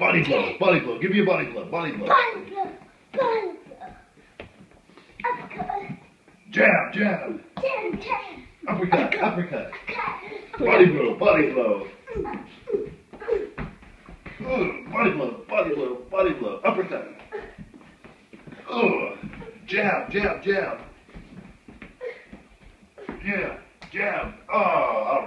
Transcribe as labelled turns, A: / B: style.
A: Body blow, body blow. Give me a body blow, body blow.
B: Body blow. Body blow. Uppercut.
A: Jab, jab.
B: Jab, jab.
A: Uppercut, uppercut. Body blow, body blow. Body blow, body blow, body blow. Uppercut. Ugh. Jab, jab, jab. Yeah, jab. Oh.